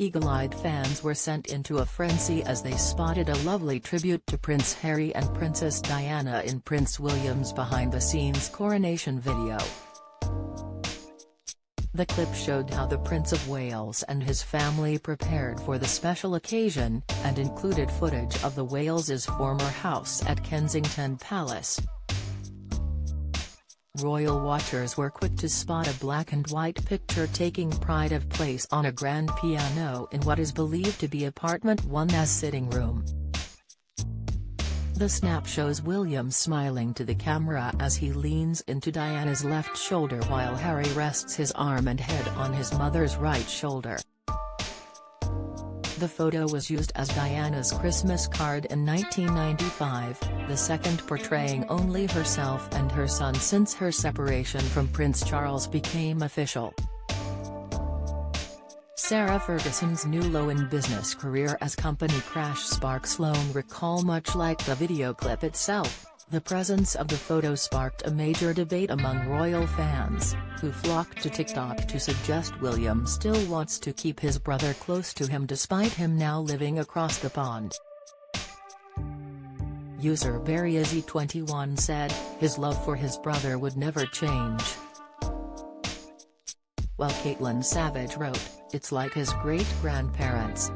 Eagle-eyed fans were sent into a frenzy as they spotted a lovely tribute to Prince Harry and Princess Diana in Prince William's behind-the-scenes coronation video. The clip showed how the Prince of Wales and his family prepared for the special occasion, and included footage of the Wales's former house at Kensington Palace. Royal watchers were quick to spot a black and white picture taking pride of place on a grand piano in what is believed to be apartment 1's sitting room. The snap shows William smiling to the camera as he leans into Diana's left shoulder while Harry rests his arm and head on his mother's right shoulder. The photo was used as Diana's Christmas card in 1995, the second portraying only herself and her son since her separation from Prince Charles became official. Sarah Ferguson's new low-in-business career as company crash sparks Sloan recall much like the video clip itself. The presence of the photo sparked a major debate among royal fans, who flocked to TikTok to suggest William still wants to keep his brother close to him despite him now living across the pond. User BarryIzzy21 said, his love for his brother would never change. While Caitlin Savage wrote, it's like his great-grandparents.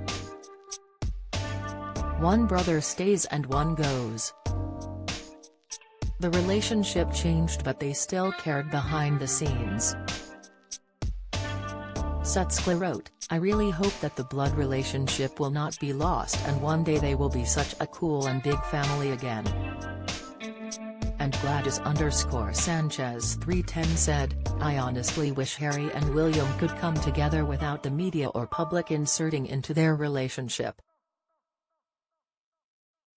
One brother stays and one goes. The relationship changed but they still cared behind the scenes. Sutskla wrote, I really hope that the blood relationship will not be lost and one day they will be such a cool and big family again. And Gladys underscore Sanchez 310 said, I honestly wish Harry and William could come together without the media or public inserting into their relationship.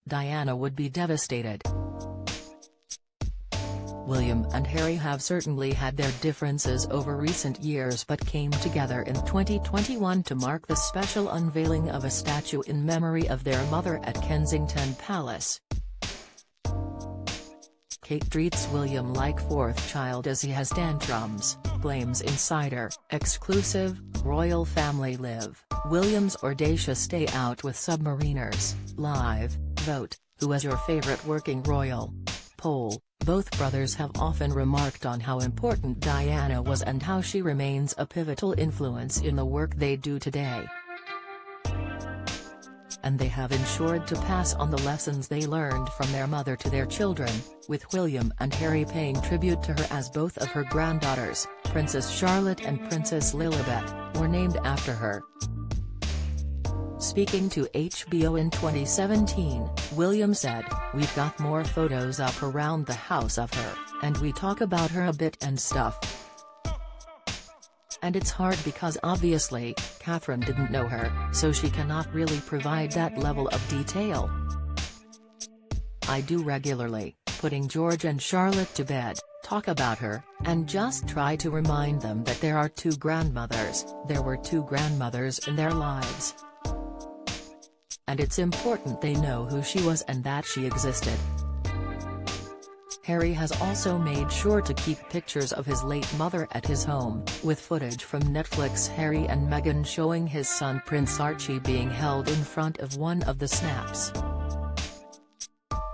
Diana would be devastated. William and Harry have certainly had their differences over recent years but came together in 2021 to mark the special unveiling of a statue in memory of their mother at Kensington Palace. Kate treats William like fourth child as he has tantrums, blames insider, exclusive, royal family live, William's audacious day out with submariners, live, vote, who is your favorite working royal? Poll, both brothers have often remarked on how important Diana was and how she remains a pivotal influence in the work they do today. And they have ensured to pass on the lessons they learned from their mother to their children, with William and Harry paying tribute to her as both of her granddaughters, Princess Charlotte and Princess Lilibet, were named after her. Speaking to HBO in 2017, William said, We've got more photos up around the house of her, and we talk about her a bit and stuff. And it's hard because obviously, Catherine didn't know her, so she cannot really provide that level of detail. I do regularly, putting George and Charlotte to bed, talk about her, and just try to remind them that there are two grandmothers, there were two grandmothers in their lives, and it's important they know who she was and that she existed. Harry has also made sure to keep pictures of his late mother at his home, with footage from Netflix Harry and Meghan showing his son Prince Archie being held in front of one of the snaps.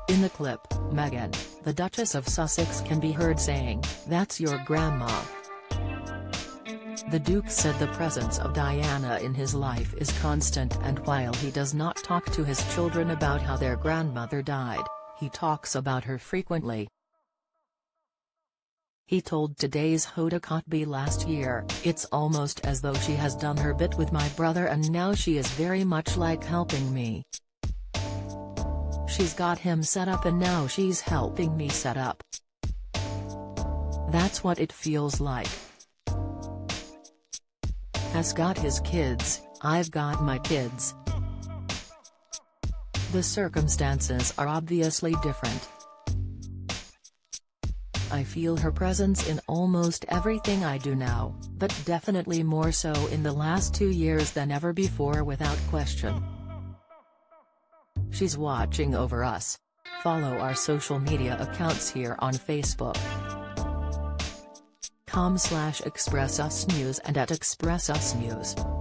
In the clip, Meghan, the Duchess of Sussex can be heard saying, that's your grandma, the Duke said the presence of Diana in his life is constant and while he does not talk to his children about how their grandmother died, he talks about her frequently. He told today's Hoda Kotb last year, it's almost as though she has done her bit with my brother and now she is very much like helping me. She's got him set up and now she's helping me set up. That's what it feels like has got his kids, I've got my kids. The circumstances are obviously different. I feel her presence in almost everything I do now, but definitely more so in the last two years than ever before without question. She's watching over us. Follow our social media accounts here on Facebook facebook.com slash expressusnews and at expressusnews. news.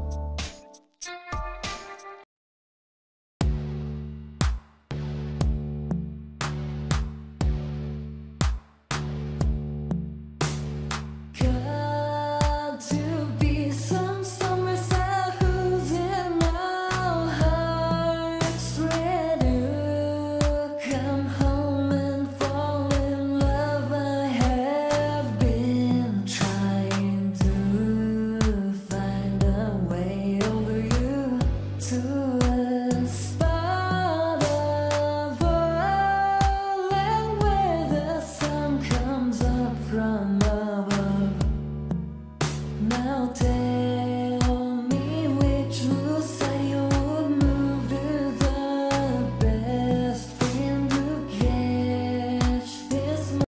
I'll take.